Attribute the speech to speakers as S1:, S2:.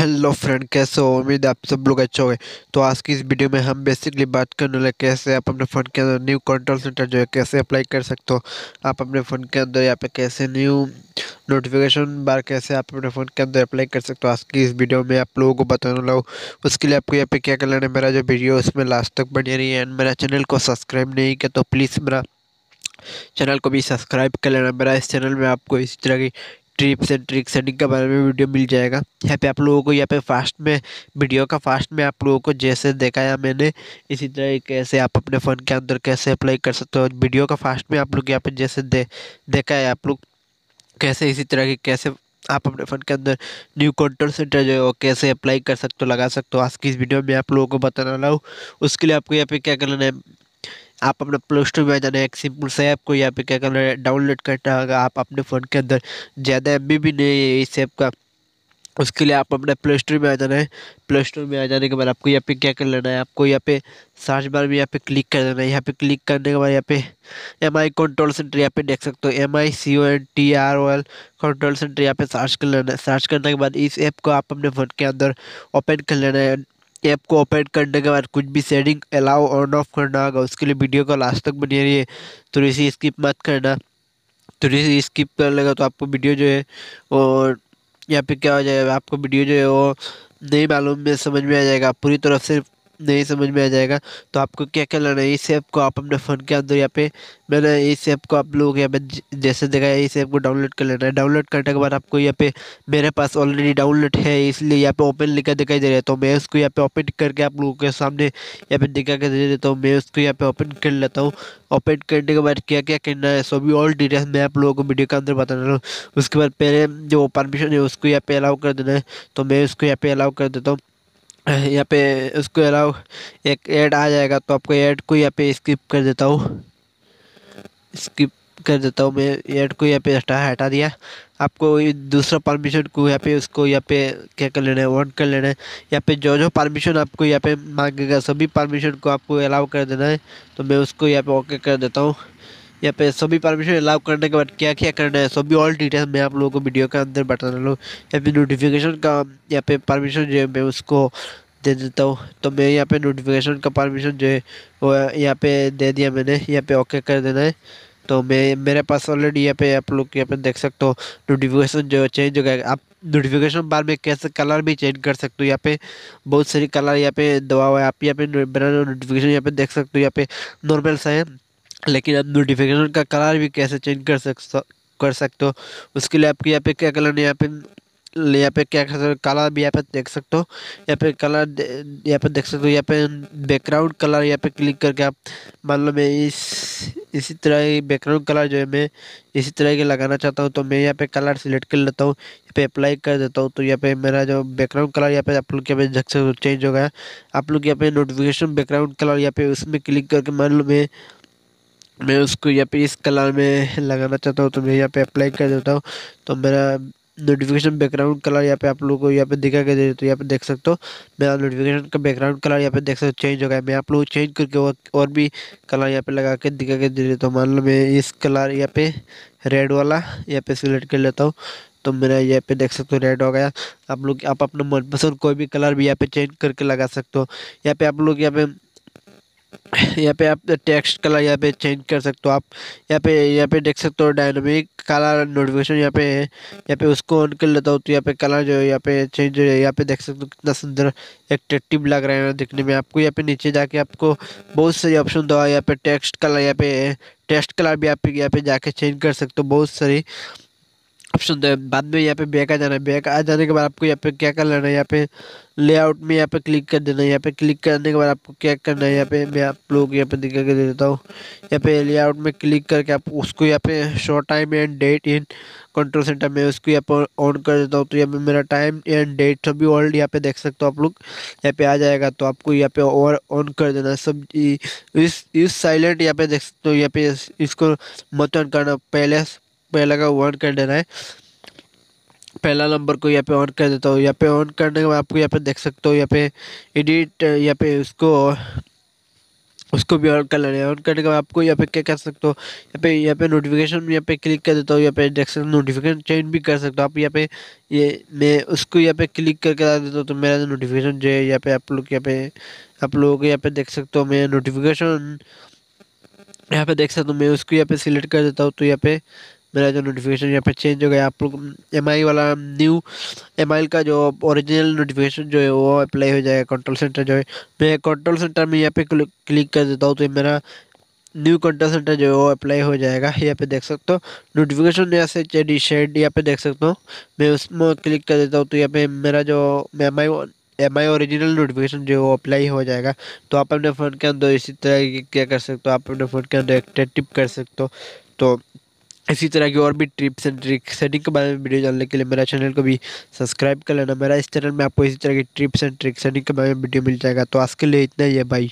S1: Hello friend कैसे हो? उम्मीद आप सब लोग अच्छे होंगे। तो आज की इस वीडियो में हम बेसिकली बात करने वाले कैसे आप अपने फ़ोन के अंदर न्यू कंट्रोल सेंटर जो है कैसे अप्लाई कर सकते हो। आप अपने फ़ोन के अंदर यहाँ पे कैसे न्यू नोटिफिकेशन बार कैसे आप अपने फ़ोन के अंदर अप्लाई कर सकते हो। आज की इस वीडियो में आप लोगों को बताने हूँ। उसके लिए आपको यहाँ पे क्या कर लेना है, मेरा जो वीडियो उसमें लास्ट तक बनी रही है। एंड मेरा चैनल को सब्सक्राइब नहीं किया तो प्लीज़ मेरा चैनल को भी सब्सक्राइब कर लेना। मेरा इस चैनल में आपको इस तरह की ट्रिप्स एंड ट्रिक्स सेटिंग के बारे में वीडियो मिल जाएगा। यहाँ पे आप लोगों को, यहाँ पे फास्ट में, वीडियो का फास्ट में आप लोगों को जैसे देखा दिखाया मैंने, इसी तरह कैसे आप अपने फ़ोन के अंदर कैसे अप्लाई कर सकते हो। वीडियो का फास्ट में आप लोग यहाँ पे जैसे दे, देखा है आप लोग कैसे इसी तरह की कैसे आप अपने फ़ोन के अंदर न्यू कंट्रोल सेंटर जो है वो कैसे अप्लाई कर सकते हो, लगा सकते हो। आज की इस वीडियो में आप लोगों को बताना हूँ। उसके लिए आपको यहाँ पे क्या करना है आप अपना प्ले स्टोर में जाना है एक सिंपल से ऐप को यहाँ पे क्या करना है डाउनलोड करना होगा आप अपने फ़ोन के अंदर। ज़्यादा एमबी भी नहीं है इस ऐप का। उसके लिए आप अपने प्ले स्टोर में आ जाना है। प्ले स्टोर में आ जाने के बाद आपको यहाँ पे क्या कर लेना है, आपको यहाँ पे सर्च बार में यहाँ पे क्लिक कर देना है। यहाँ पे क्लिक करने के बाद यहाँ पे एम आई कंट्रोल सेंटर यहाँ पे देख सकते हो। M I C O N T R O L control centre यहाँ पे सर्च कर लेना है। सर्च करने के बाद इस ऐप को आप अपने फ़ोन के अंदर ओपन कर लेना है। ऐप को ओपन करने के बाद कुछ भी सेटिंग अलाउ ऑन ऑफ़ करना होगा, उसके लिए वीडियो को लास्ट तक बनी रही है। थोड़ी सी स्किप मत करना। थोड़ी सी स्किप कर लेगा तो आपको वीडियो जो है और यहाँ पे क्या हो जाएगा, आपको वीडियो जो है वो नहीं मालूम में समझ में आ जाएगा। पूरी तरफ़ से नहीं समझ में आ जाएगा। तो आपको क्या क्या लेना है? इस ऐप को आप अपने फ़ोन के अंदर यहाँ पे मैंने इस ऐप को आप लोग यहाँ पे जैसे देखा है, इस ऐप को डाउनलोड कर लेना है। डाउनलोड करने के बाद आपको यहाँ पे मेरे पास ऑलरेडी डाउनलोड है, इसलिए यहाँ पे ओपन लिखा दिखाई दे रहा है। तो मैं उसको यहाँ पे ओपन करके आप लोगों के सामने यहाँ पे दिखा के दे देता हूँ। मैं उसको यहाँ पे ओपन कर लेता हूँ। ओपन करने के बाद क्या क्या करना है, सो भी ऑल डिटेल्स मैं आप लोगों को वीडियो के अंदर बता रहा हूँ। उसके बाद पहले जो परमिशन है, उसको यहाँ पे अलाउ कर देना है। तो मैं उसको यहाँ पे अलाउ कर देता हूँ। यहाँ पे उसको अलाउ एक ऐड आ जाएगा तो आपको ऐड को यहाँ पे स्किप कर देता हूँ। स्किप कर देता हूँ मैं ऐड को यहाँ पे हटा हटा दिया। आपको दूसरा परमिशन को यहाँ पे उसको यहाँ पे क्या कर लेना है ऑन कर लेना है। यहाँ पे जो जो परमिशन आपको यहाँ पे मांगेगा, सभी परमिशन को आपको अलाउ कर देना है तो मैं उसको यहाँ पे ओके कर देता हूँ। यहाँ पे सभी परमिशन अलाउ करने के बाद क्या क्या करना है सभी ऑल डिटेल्स मैं आप लोगों को वीडियो के अंदर बता रहा हूँ यहाँ पे नोटिफिकेशन का यहाँ पे परमिशन जो है मैं उसको दे देता हूँ तो मैं यहाँ पे नोटिफिकेशन का परमिशन जो है वो यहाँ पे दे दिया मैंने यहाँ पे ओके कर देना है तो मैं मेरे पास ऑलरेडी यहाँ पे आप लोग यहाँ पे देख सकते हो नोटिफिकेशन जो चेंज हो गया आप नोटिफिकेशन बार में कैसे कलर भी चेंज कर सकते हो यहाँ पे बहुत सारी कलर यहाँ पे दवा हुआ है आप यहाँ पे बना नोटिफिकेशन यहाँ पे देख सकते हो यहाँ पे नॉर्मल सा है लेकिन आप नोटिफिकेशन का कलर भी कैसे चेंज कर सक कर सकते हो उसके लिए आपको यहाँ पे क्या कलर यहाँ पे यहाँ पे क्या कलर भी यहाँ पे देख सकते हो यहाँ पे कलर यहाँ पे देख सकते हो यहाँ पे बैकग्राउंड कलर यहाँ पे क्लिक करके आप मान लो मैं इस इसी तरह बैकग्राउंड कलर जो है मैं इसी तरह के लगाना चाहता हूँ तो मैं यहाँ पे कलर सिलेक्ट कर लेता हूँ यहाँ पे अप्लाई कर देता हूँ तो यहाँ पे मेरा जो बैकग्राउंड कलर यहाँ पे आप लोग यहाँ पे सकते हो चेंज हो गया आप लोग यहाँ पे नोटिफिकेशन बैकग्राउंड कलर यहाँ पे उसमें क्लिक करके मान लो मैं मैं उसको यहाँ पे इस कलर में लगाना चाहता हूँ तो मैं यहाँ पे अप्लाई कर देता हूँ तो मेरा नोटिफिकेशन बैकग्राउंड कलर यहाँ पे आप लोगों को यहाँ पे दिखा के दे तो यहाँ पे देख सकते हो मेरा नोटिफिकेशन का बैकग्राउंड कलर यहाँ पे देख सकते हो चेंज हो गया मैं आप लोग चेंज करके और, और भी कलर यहाँ पे लगा के दिखा के दे देता हूँ मान लो मैं इस कलर यहाँ पे रेड वाला यहाँ पे सिलेक्ट कर लेता हूँ तो मेरा यहाँ पे देख सकते हो रेड हो गया आप लोग आप अपना मनपसंद कोई भी कलर भी यहाँ पे चेंज करके लगा सकते हो यहाँ पे आप लोग यहाँ पे यहाँ पे आप टेक्स्ट कलर यहाँ पे चेंज कर सकते हो आप यहाँ पे यहाँ पे देख सकते हो डायनामिक कलर नोटिफिकेशन यहाँ पे है यहाँ पे उसको ऑन कर लेता हूँ तो यहाँ पे कलर जो है यहाँ पे चेंज हो यहाँ पे देख सकते हो कितना सुंदर एट्रेक्टिव लग रहा है दिखने में आपको यहाँ पे नीचे जाके आपको बहुत सारी ऑप्शन दो यहाँ पे टेक्स्ट कलर यहाँ पे टेक्स्ट कलर भी आप यहाँ पे जाके चेंज कर सकते हो बहुत सारी ऑप्शन दे बाद में यहाँ पे बैक आ जाना है बैक आ जाने के बाद आपको यहाँ पे क्या कर लेना है यहाँ पे लेआउट में यहाँ पे क्लिक कर देना है यहाँ पे क्लिक करने के बाद आपको क्या करना है यहाँ पे मैं आप लोग यहाँ पे दिखा के दे देता हूँ यहाँ पे लेआउट में क्लिक करके आप उसको यहाँ पे short time and date in control centre में उसको यहाँ पर ऑन कर देता हूँ तो यहाँ पे मेरा टाइम एंड डेट सभी ऑल्ड यहाँ पे देख सकते हो आप लोग यहाँ पे आ जाएगा तो आपको यहाँ पे और ऑन कर देना सब इस इस साइलेंट यहाँ पे देख सकते हो यहाँ पे इसको मत ऑन करना पहले पहले का वन कर देना है पहला नंबर को यहाँ पे ऑन कर देता हूँ यहाँ पे ऑन करने के बाद आपको यहाँ पे देख सकते हो यहाँ पे एडिट यहाँ पे उसको उसको भी ऑन कर लेना है ऑन करने के बाद आपको यहाँ पे क्या कर सकते हो यहाँ पे यहाँ पे नोटिफिकेशन यहाँ पे क्लिक कर देता हूँ यहाँ पे देख सकते नोटिफिकेशन चेंज भी कर सकते हो आप यहाँ पे ये मैं उसको यहाँ पे क्लिक करके ला देता हूँ तो मेरा नोटिफिकेशन जो है यहाँ पे आप लोग यहाँ पे आप लोगों को यहाँ पे देख सकते हो मैं नोटिफिकेशन यहाँ पे देख सकता हूँ मैं उसको यहाँ पे सिलेक्ट कर देता हूँ तो यहाँ पे मेरा जो नोटिफिकेशन यहाँ पे चेंज हो गया, आप लोग MI वाला न्यू एमआई का जो ओरिजिनल नोटिफिकेशन जो है वो अप्लाई हो जाएगा कंट्रोल सेंटर जो है। मैं कंट्रोल सेंटर में यहाँ पे क्लिक कर देता हूँ तो मेरा न्यू कंट्रोल सेंटर जो है वो अप्लाई हो जाएगा। यहाँ पे देख सकते हो नोटिफिकेशन यहाँ से चेडी शेड यहाँ पे देख सकते हो। मैं उसमें क्लिक कर देता हूँ तो यहाँ पे मेरा जो M M I original notification जो है वो अप्लाई हो जाएगा। तो आप अपने फ़ोन के अंदर इसी तरह की क्या कर सकते हो, आप अपने फ़ोन के अंदर एक टिप कर सकते हो। तो इसी तरह की और भी ट्रिप्स एंड ट्रिक सेटिंग के बारे में वीडियो जानने के लिए मेरा चैनल को भी सब्सक्राइब कर लेना। मेरा इस चैनल में आपको इसी तरह की ट्रिप्स एंड ट्रिक सेटिंग के बारे में वीडियो मिल जाएगा। तो आज के लिए इतना ही है भाई